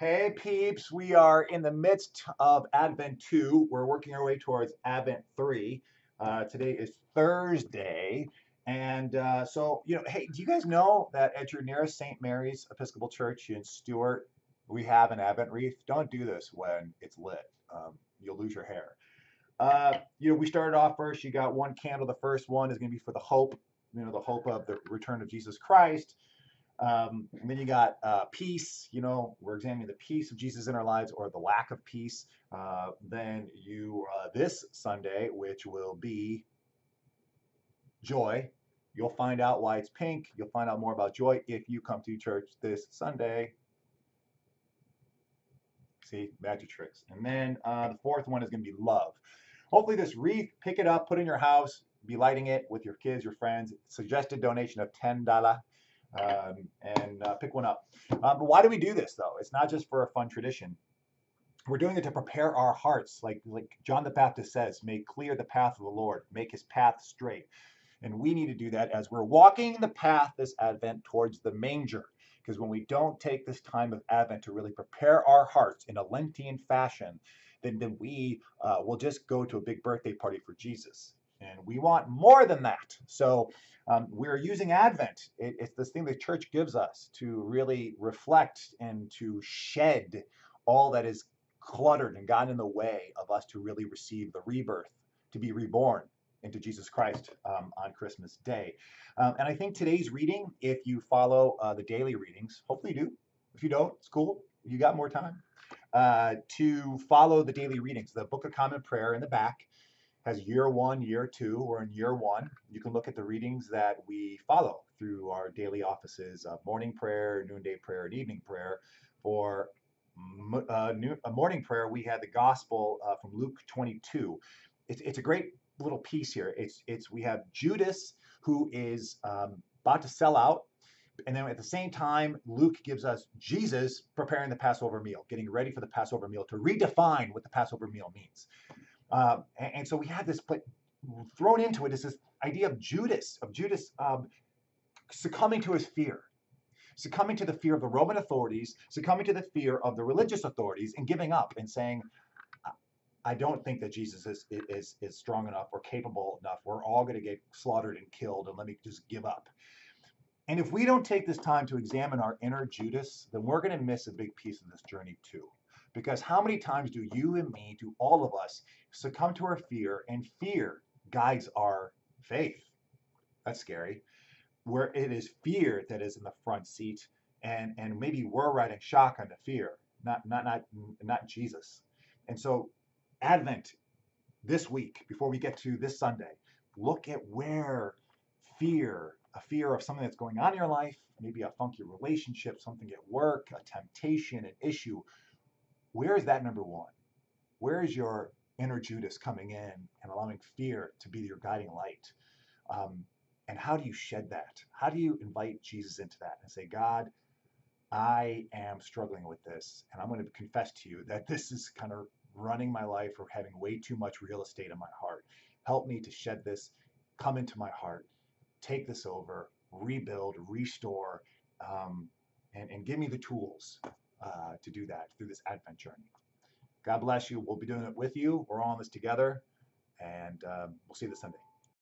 Hey peeps, we are in the midst of Advent 2. We're working our way towards Advent 3. Uh, today is Thursday. And uh, so, you know, hey, do you guys know that at your nearest St. Mary's Episcopal Church in Stuart, we have an Advent wreath? Don't do this when it's lit. Um, you'll lose your hair. Uh, you know, we started off first. You got one candle. The first one is going to be for the hope, you know, the hope of the return of Jesus Christ. Um, and then you got uh, peace, you know, we're examining the peace of Jesus in our lives or the lack of peace. Uh, then you, uh, this Sunday, which will be joy, you'll find out why it's pink. You'll find out more about joy if you come to church this Sunday. See, magic tricks. And then uh, the fourth one is going to be love. Hopefully, this wreath, pick it up, put it in your house, be lighting it with your kids, your friends. Suggested donation of $10 um, and uh, pick one up. Um, but why do we do this though? It's not just for a fun tradition. We're doing it to prepare our hearts, like like John the Baptist says, "Make clear the path of the Lord, make His path straight." And we need to do that as we're walking the path this Advent towards the manger. Because when we don't take this time of Advent to really prepare our hearts in a Lenten fashion, then, then we uh, will just go to a big birthday party for Jesus. And we want more than that. So um, we're using Advent. It, it's this thing the church gives us to really reflect and to shed all that is cluttered and gotten in the way of us to really receive the rebirth, to be reborn into Jesus Christ um, on Christmas Day. Um, and I think today's reading, if you follow uh, the daily readings, hopefully you do. If you don't, it's cool. You got more time uh, to follow the daily readings. The Book of Common Prayer in the back has year one, year two. We're in year one. You can look at the readings that we follow through our daily offices of morning prayer, noonday prayer, and evening prayer. For uh, new, a morning prayer, we had the gospel uh, from Luke 22. It's, it's a great little piece here. It's, it's we have Judas who is um, about to sell out. And then at the same time, Luke gives us Jesus preparing the Passover meal, getting ready for the Passover meal to redefine what the Passover meal means. Uh, and, and, so we had this, thrown into it is this idea of Judas, of Judas um, succumbing to his fear, succumbing to the fear of the Roman authorities, succumbing to the fear of the religious authorities, and giving up and saying, I don't think that Jesus is, is, is strong enough or capable enough. We're all going to get slaughtered and killed, and let me just give up. And if we don't take this time to examine our inner Judas, then we're going to miss a big piece of this journey too. Because how many times do you and me, do all of us, succumb to our fear, and fear guides our faith? That's scary. Where it is fear that is in the front seat, and and maybe we're riding shotgun to fear, not not not not Jesus. And so, Advent this week, before we get to this Sunday, look at where fear, a fear of something that's going on in your life, maybe a funky relationship, something at work, a temptation, an issue, where is that number one? Where is your inner Judas coming in and allowing fear to be your guiding light? Um, and how do you shed that? How do you invite Jesus into that and say, God, I am struggling with this, and I'm going to confess to you that this is kind of running my life or having way too much real estate in my heart. Help me to shed this, come into my heart, take this over, rebuild, restore, um, and, and give me the tools uh, to do that through this Advent journey. God bless you. We'll be doing it with you. We're all in this together, and um, we'll see you this Sunday.